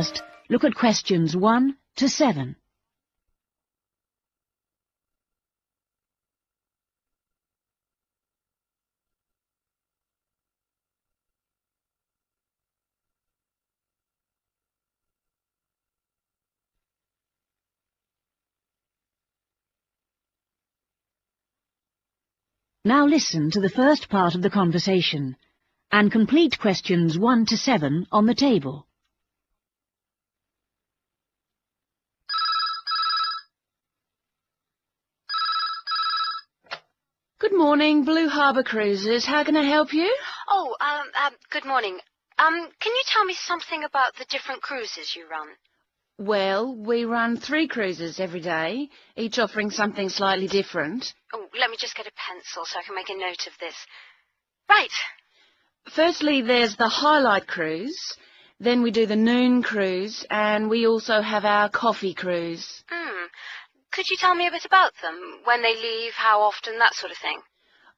First, look at questions 1 to 7. Now listen to the first part of the conversation and complete questions 1 to 7 on the table. Good morning, Blue Harbour Cruises. How can I help you? Oh, um, um, good morning. Um, can you tell me something about the different cruises you run? Well, we run three cruises every day, each offering something slightly different. Oh, let me just get a pencil so I can make a note of this. Right. Firstly, there's the Highlight Cruise. Then we do the Noon Cruise, and we also have our Coffee Cruise. Hmm. Could you tell me a bit about them? When they leave, how often, that sort of thing?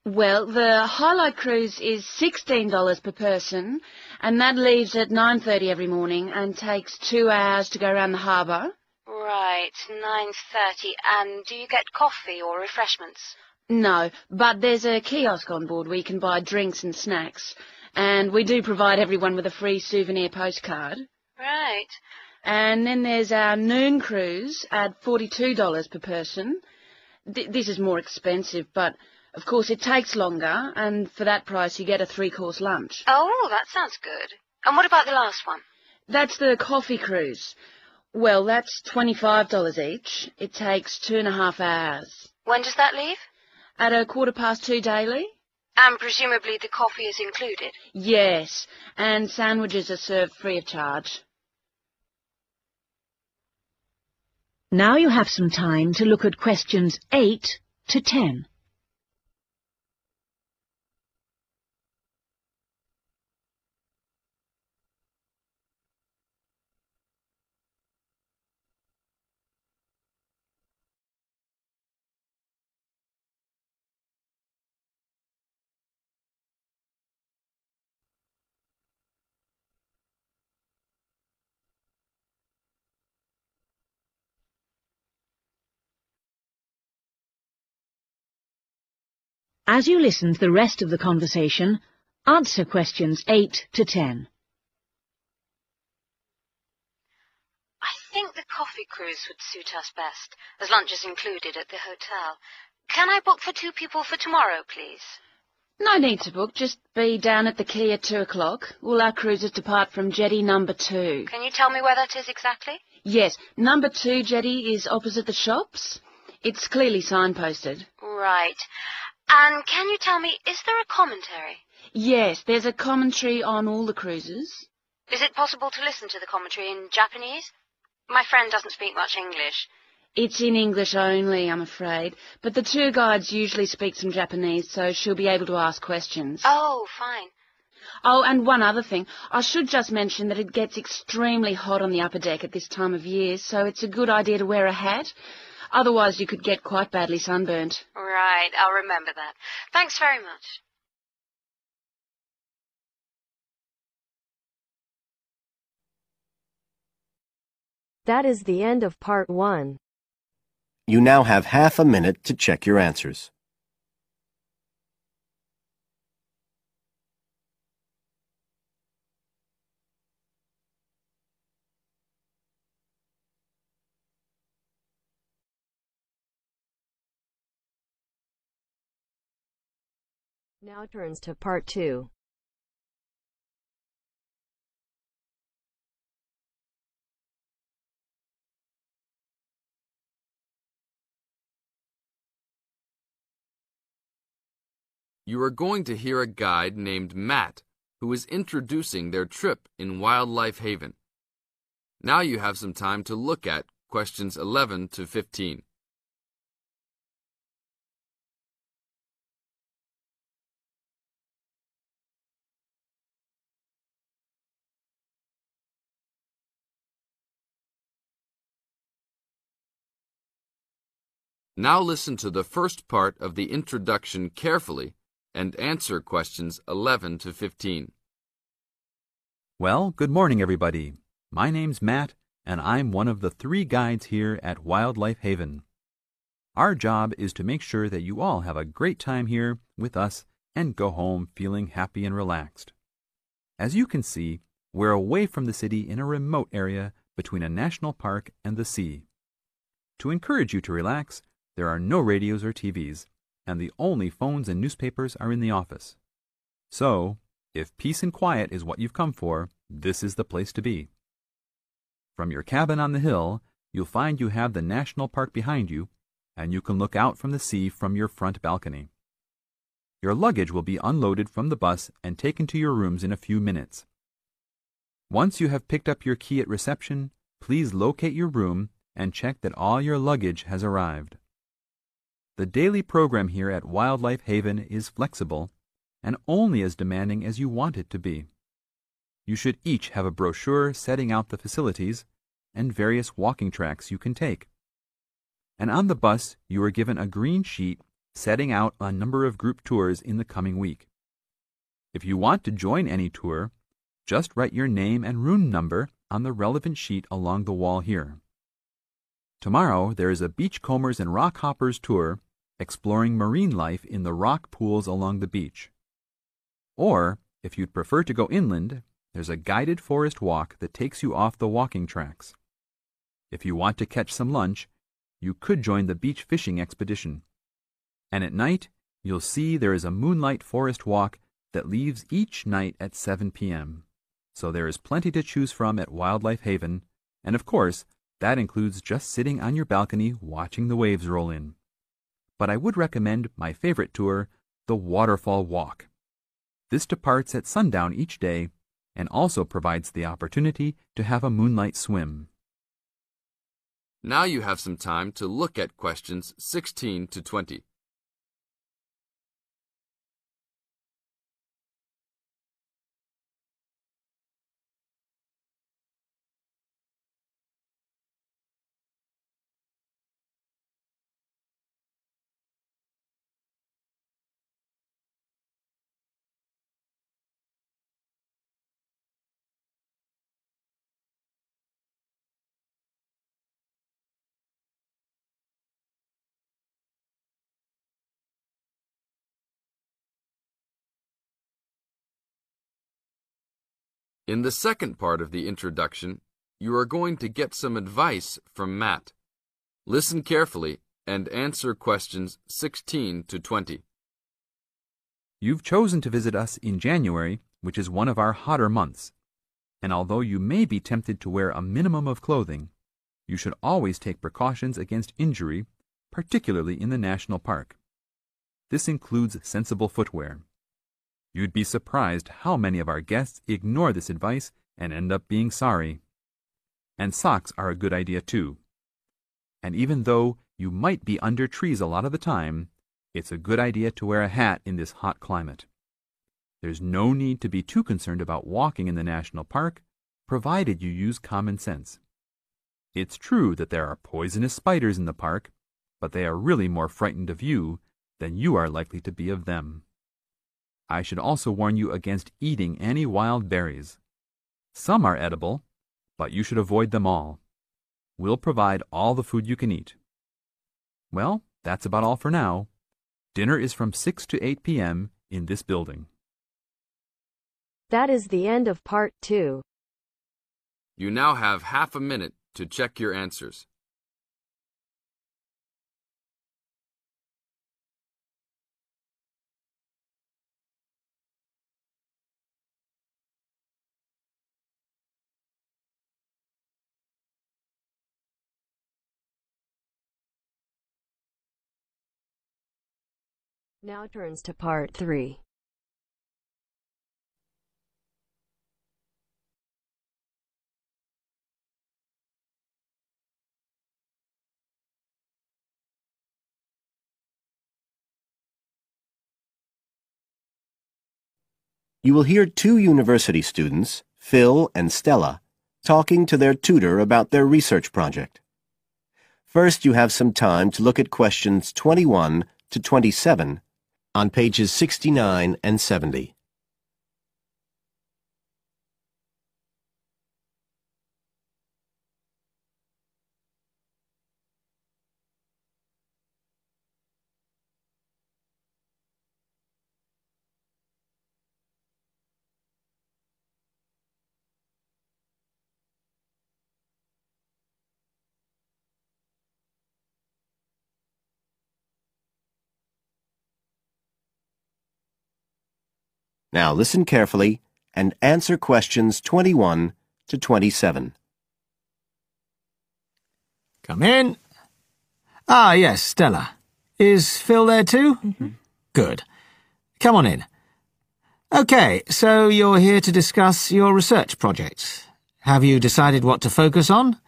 Well, the Highlight Cruise is $16 per person, and that leaves at 9.30 every morning and takes two hours to go around the harbour. Right, 9.30. And do you get coffee or refreshments? No, but there's a kiosk on board where you can buy drinks and snacks, and we do provide everyone with a free souvenir postcard. Right. And then there's our noon cruise at $42 per person. Th this is more expensive, but of course it takes longer, and for that price you get a three-course lunch. Oh, that sounds good. And what about the last one? That's the coffee cruise. Well, that's $25 each. It takes two and a half hours. When does that leave? At a quarter past two daily? And presumably the coffee is included? Yes, and sandwiches are served free of charge. Now you have some time to look at questions 8 to 10. As you listen to the rest of the conversation, answer questions 8 to 10. I think the coffee cruise would suit us best, as lunch is included at the hotel. Can I book for two people for tomorrow, please? No need to book, just be down at the quay at two o'clock. All our cruises depart from jetty number two. Can you tell me where that is exactly? Yes, number two jetty is opposite the shops. It's clearly signposted. Right. And can you tell me, is there a commentary? Yes, there's a commentary on all the cruises. Is it possible to listen to the commentary in Japanese? My friend doesn't speak much English. It's in English only, I'm afraid, but the tour guides usually speak some Japanese, so she'll be able to ask questions. Oh, fine. Oh, and one other thing. I should just mention that it gets extremely hot on the upper deck at this time of year, so it's a good idea to wear a hat. Otherwise, you could get quite badly sunburnt. Right, I'll remember that. Thanks very much. That is the end of part one. You now have half a minute to check your answers. Now turns to part two. You are going to hear a guide named Matt who is introducing their trip in Wildlife Haven. Now you have some time to look at questions 11 to 15. Now listen to the first part of the introduction carefully and answer questions 11 to 15. Well, good morning, everybody. My name's Matt, and I'm one of the three guides here at Wildlife Haven. Our job is to make sure that you all have a great time here with us and go home feeling happy and relaxed. As you can see, we're away from the city in a remote area between a national park and the sea. To encourage you to relax, there are no radios or TVs, and the only phones and newspapers are in the office. So, if peace and quiet is what you've come for, this is the place to be. From your cabin on the hill, you'll find you have the national park behind you, and you can look out from the sea from your front balcony. Your luggage will be unloaded from the bus and taken to your rooms in a few minutes. Once you have picked up your key at reception, please locate your room and check that all your luggage has arrived. The daily program here at Wildlife Haven is flexible and only as demanding as you want it to be. You should each have a brochure setting out the facilities and various walking tracks you can take. And on the bus, you are given a green sheet setting out a number of group tours in the coming week. If you want to join any tour, just write your name and room number on the relevant sheet along the wall here. Tomorrow there is a Beachcombers and Rock Hoppers tour exploring marine life in the rock pools along the beach. Or, if you'd prefer to go inland, there's a guided forest walk that takes you off the walking tracks. If you want to catch some lunch, you could join the beach fishing expedition. And at night, you'll see there is a moonlight forest walk that leaves each night at 7 p.m. So there is plenty to choose from at Wildlife Haven, and of course, that includes just sitting on your balcony watching the waves roll in. But I would recommend my favorite tour, the Waterfall Walk. This departs at sundown each day and also provides the opportunity to have a moonlight swim. Now you have some time to look at questions 16 to 20. In the second part of the introduction, you are going to get some advice from Matt. Listen carefully and answer questions 16 to 20. You've chosen to visit us in January, which is one of our hotter months. And although you may be tempted to wear a minimum of clothing, you should always take precautions against injury, particularly in the national park. This includes sensible footwear. You'd be surprised how many of our guests ignore this advice and end up being sorry. And socks are a good idea too. And even though you might be under trees a lot of the time, it's a good idea to wear a hat in this hot climate. There's no need to be too concerned about walking in the national park, provided you use common sense. It's true that there are poisonous spiders in the park, but they are really more frightened of you than you are likely to be of them. I should also warn you against eating any wild berries. Some are edible, but you should avoid them all. We'll provide all the food you can eat. Well, that's about all for now. Dinner is from 6 to 8 p.m. in this building. That is the end of part two. You now have half a minute to check your answers. Now turns to part three. You will hear two university students, Phil and Stella, talking to their tutor about their research project. First, you have some time to look at questions 21 to 27 on pages 69 and 70. Now listen carefully and answer questions 21 to 27. Come in. Ah, yes, Stella. Is Phil there too? Good. Come on in. Okay, so you're here to discuss your research project. Have you decided what to focus on?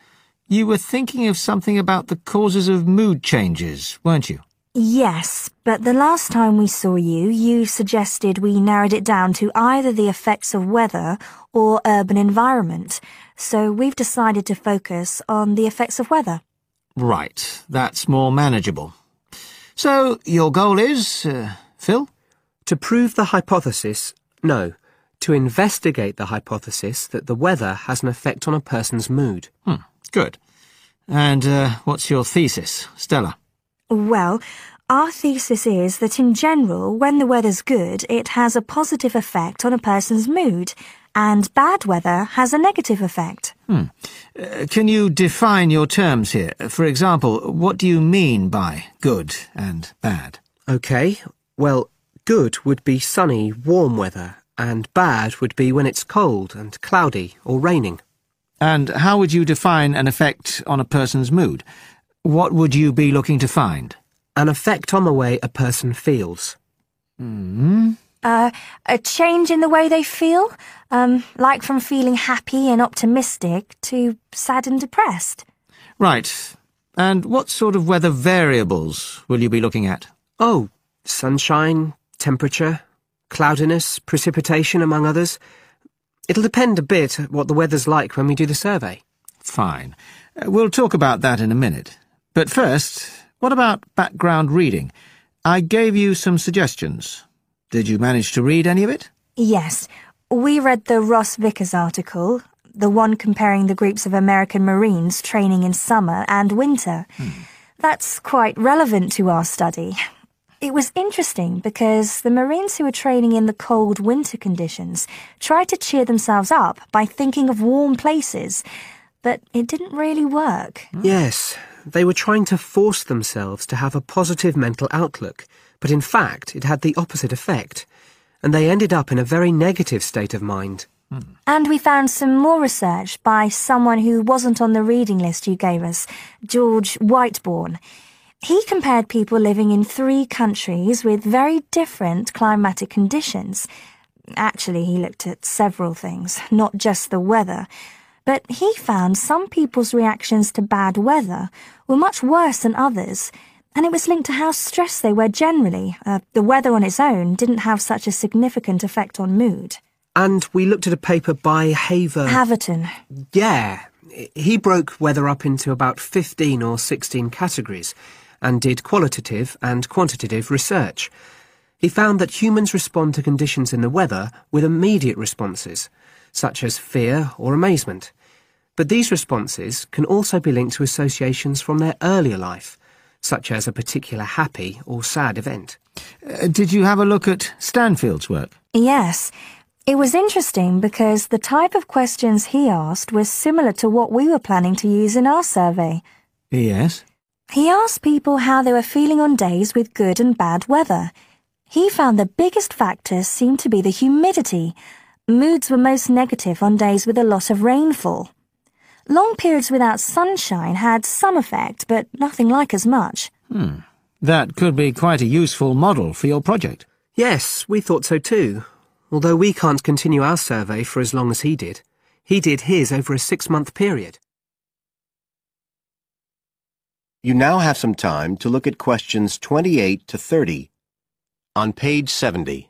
You were thinking of something about the causes of mood changes, weren't you? Yes, but the last time we saw you, you suggested we narrowed it down to either the effects of weather or urban environment. So we've decided to focus on the effects of weather. Right, that's more manageable. So, your goal is, uh, Phil? To prove the hypothesis, no. To investigate the hypothesis that the weather has an effect on a person's mood. Hmm, good. And uh, what's your thesis, Stella? Well, our thesis is that in general, when the weather's good, it has a positive effect on a person's mood, and bad weather has a negative effect. Hmm. Uh, can you define your terms here? For example, what do you mean by good and bad? Okay, well, good would be sunny, warm weather, and bad would be when it's cold and cloudy or raining. And how would you define an effect on a person's mood? What would you be looking to find? An effect on the way a person feels. Hmm. Uh, a change in the way they feel, um, like from feeling happy and optimistic to sad and depressed. Right. And what sort of weather variables will you be looking at? Oh, sunshine, temperature, cloudiness, precipitation, among others. It'll depend a bit what the weather's like when we do the survey. Fine. Uh, we'll talk about that in a minute. But first, what about background reading? I gave you some suggestions. Did you manage to read any of it? Yes, we read the Ross Vickers article, the one comparing the groups of American Marines training in summer and winter. Hmm. That's quite relevant to our study. It was interesting because the Marines who were training in the cold winter conditions tried to cheer themselves up by thinking of warm places, but it didn't really work. Yes, they were trying to force themselves to have a positive mental outlook, but in fact it had the opposite effect, and they ended up in a very negative state of mind. And we found some more research by someone who wasn't on the reading list you gave us, George Whiteborn. He compared people living in three countries with very different climatic conditions. Actually, he looked at several things, not just the weather. But he found some people's reactions to bad weather were much worse than others, and it was linked to how stressed they were generally. Uh, the weather on its own didn't have such a significant effect on mood. And we looked at a paper by Haver. Haverton. yeah, he broke weather up into about 15 or 16 categories and did qualitative and quantitative research. He found that humans respond to conditions in the weather with immediate responses, such as fear or amazement. But these responses can also be linked to associations from their earlier life, such as a particular happy or sad event. Uh, did you have a look at Stanfield's work? Yes. It was interesting because the type of questions he asked was similar to what we were planning to use in our survey. Yes. He asked people how they were feeling on days with good and bad weather. He found the biggest factors seemed to be the humidity. Moods were most negative on days with a lot of rainfall. Long periods without sunshine had some effect, but nothing like as much. Hmm. That could be quite a useful model for your project. Yes, we thought so too. Although we can't continue our survey for as long as he did. He did his over a six-month period. You now have some time to look at questions 28 to 30 on page 70.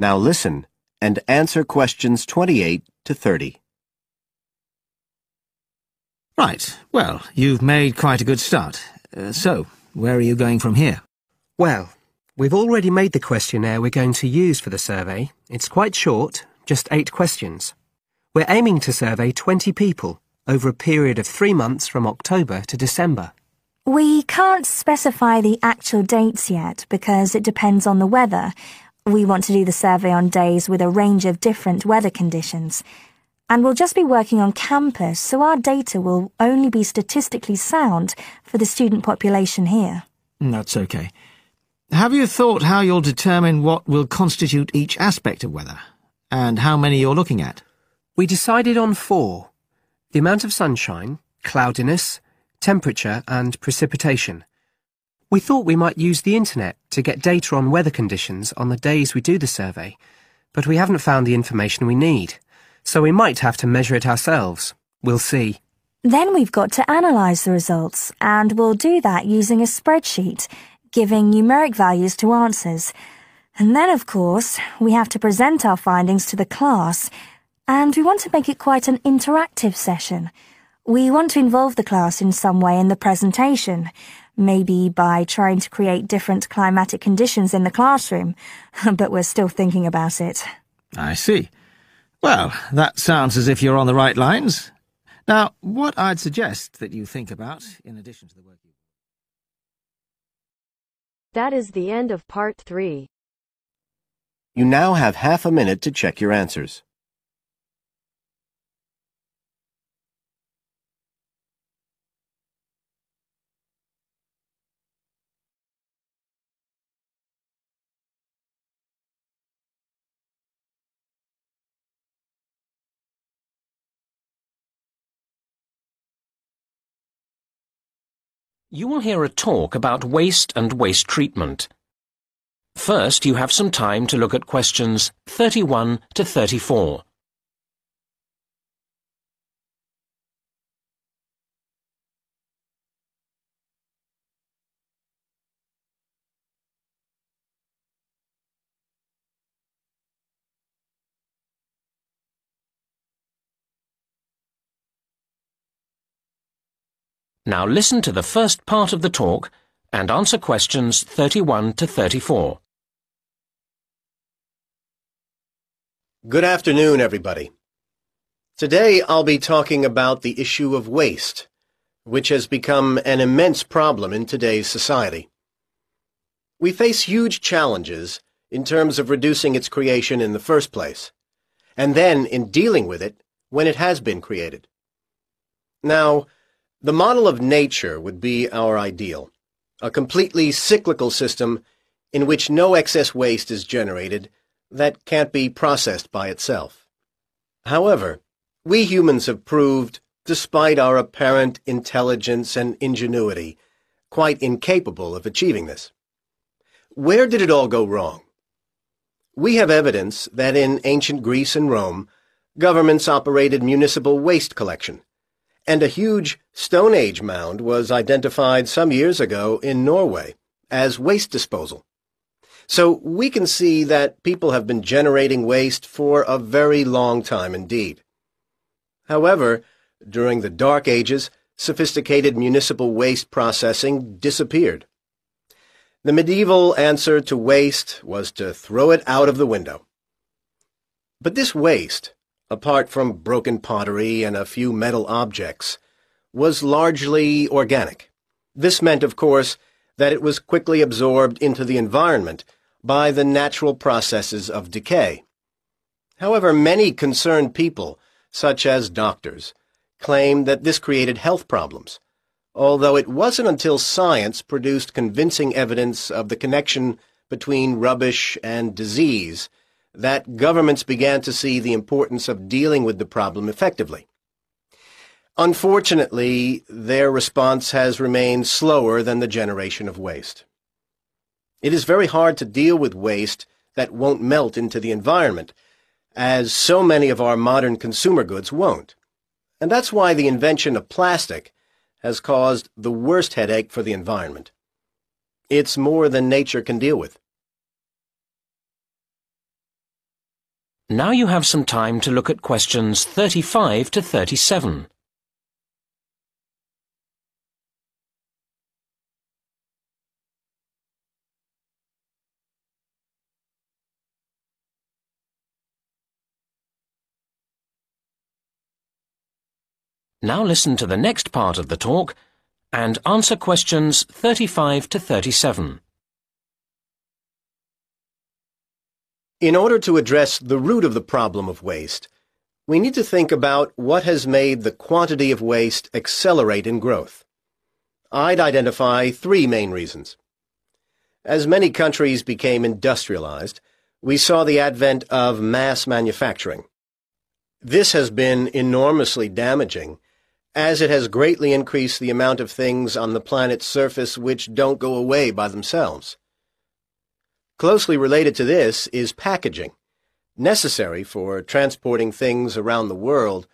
Now listen and answer questions 28 to 30. Right. Well, you've made quite a good start. Uh, so, where are you going from here? Well, We've already made the questionnaire we're going to use for the survey. It's quite short, just eight questions. We're aiming to survey 20 people over a period of three months from October to December. We can't specify the actual dates yet because it depends on the weather. We want to do the survey on days with a range of different weather conditions. And we'll just be working on campus, so our data will only be statistically sound for the student population here. That's okay. Have you thought how you'll determine what will constitute each aspect of weather? And how many you're looking at? We decided on four. The amount of sunshine, cloudiness, temperature and precipitation. We thought we might use the internet to get data on weather conditions on the days we do the survey, but we haven't found the information we need, so we might have to measure it ourselves. We'll see. Then we've got to analyse the results, and we'll do that using a spreadsheet, giving numeric values to answers. And then, of course, we have to present our findings to the class, and we want to make it quite an interactive session. We want to involve the class in some way in the presentation, maybe by trying to create different climatic conditions in the classroom, but we're still thinking about it. I see. Well, that sounds as if you're on the right lines. Now, what I'd suggest that you think about, in addition to the work you... That is the end of part three. You now have half a minute to check your answers. You will hear a talk about waste and waste treatment. First, you have some time to look at questions 31 to 34. Now listen to the first part of the talk and answer questions 31 to 34. Good afternoon, everybody. Today I'll be talking about the issue of waste, which has become an immense problem in today's society. We face huge challenges in terms of reducing its creation in the first place, and then in dealing with it when it has been created. Now, the model of nature would be our ideal, a completely cyclical system in which no excess waste is generated that can't be processed by itself. However, we humans have proved, despite our apparent intelligence and ingenuity, quite incapable of achieving this. Where did it all go wrong? We have evidence that in ancient Greece and Rome, governments operated municipal waste collection, and a huge Stone Age mound was identified some years ago in Norway as waste disposal. So we can see that people have been generating waste for a very long time indeed. However, during the Dark Ages, sophisticated municipal waste processing disappeared. The medieval answer to waste was to throw it out of the window. But this waste, apart from broken pottery and a few metal objects, was largely organic. This meant, of course, that it was quickly absorbed into the environment by the natural processes of decay. However, many concerned people, such as doctors, claimed that this created health problems, although it wasn't until science produced convincing evidence of the connection between rubbish and disease that governments began to see the importance of dealing with the problem effectively. Unfortunately, their response has remained slower than the generation of waste. It is very hard to deal with waste that won't melt into the environment, as so many of our modern consumer goods won't. And that's why the invention of plastic has caused the worst headache for the environment. It's more than nature can deal with. Now you have some time to look at questions 35 to 37. Now listen to the next part of the talk and answer questions 35 to 37. In order to address the root of the problem of waste, we need to think about what has made the quantity of waste accelerate in growth. I'd identify three main reasons. As many countries became industrialized, we saw the advent of mass manufacturing. This has been enormously damaging, as it has greatly increased the amount of things on the planet's surface which don't go away by themselves. Closely related to this is packaging, necessary for transporting things around the world,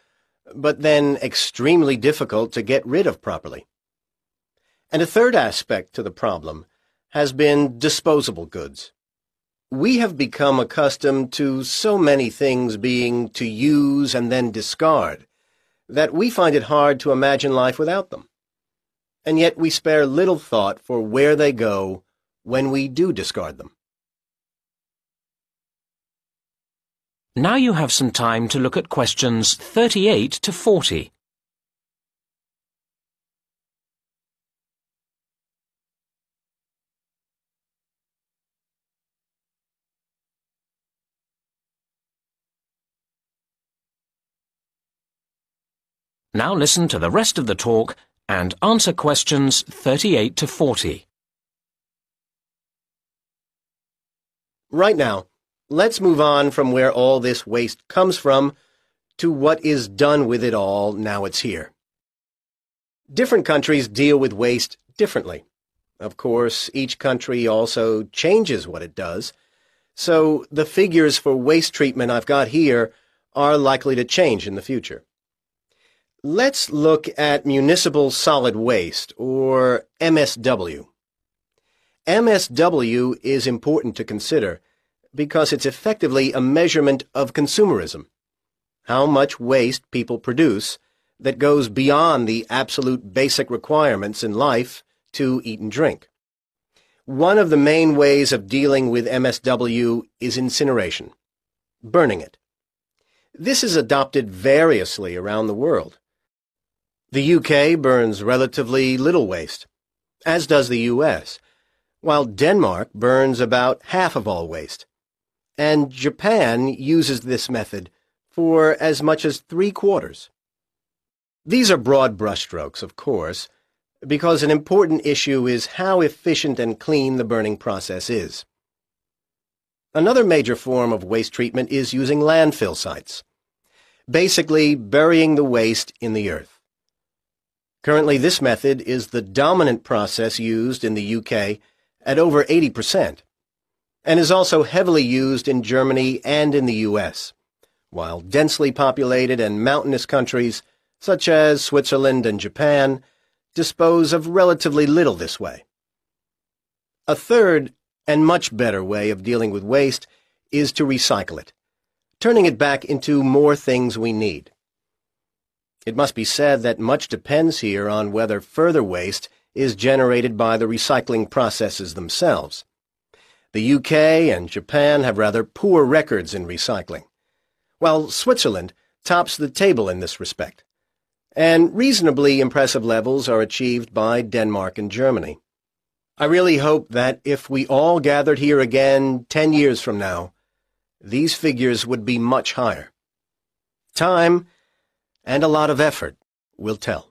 but then extremely difficult to get rid of properly. And a third aspect to the problem has been disposable goods. We have become accustomed to so many things being to use and then discard that we find it hard to imagine life without them. And yet we spare little thought for where they go when we do discard them. Now you have some time to look at questions 38 to 40. Now listen to the rest of the talk and answer questions 38 to 40. Right now, Let's move on from where all this waste comes from to what is done with it all now it's here. Different countries deal with waste differently. Of course, each country also changes what it does, so the figures for waste treatment I've got here are likely to change in the future. Let's look at municipal solid waste, or MSW. MSW is important to consider because it's effectively a measurement of consumerism. How much waste people produce that goes beyond the absolute basic requirements in life to eat and drink. One of the main ways of dealing with MSW is incineration, burning it. This is adopted variously around the world. The UK burns relatively little waste, as does the US, while Denmark burns about half of all waste and Japan uses this method for as much as three quarters. These are broad brushstrokes, of course, because an important issue is how efficient and clean the burning process is. Another major form of waste treatment is using landfill sites, basically burying the waste in the earth. Currently, this method is the dominant process used in the UK at over 80 percent and is also heavily used in Germany and in the U.S., while densely populated and mountainous countries, such as Switzerland and Japan, dispose of relatively little this way. A third, and much better way of dealing with waste is to recycle it, turning it back into more things we need. It must be said that much depends here on whether further waste is generated by the recycling processes themselves. The UK and Japan have rather poor records in recycling, while Switzerland tops the table in this respect, and reasonably impressive levels are achieved by Denmark and Germany. I really hope that if we all gathered here again ten years from now, these figures would be much higher. Time and a lot of effort will tell.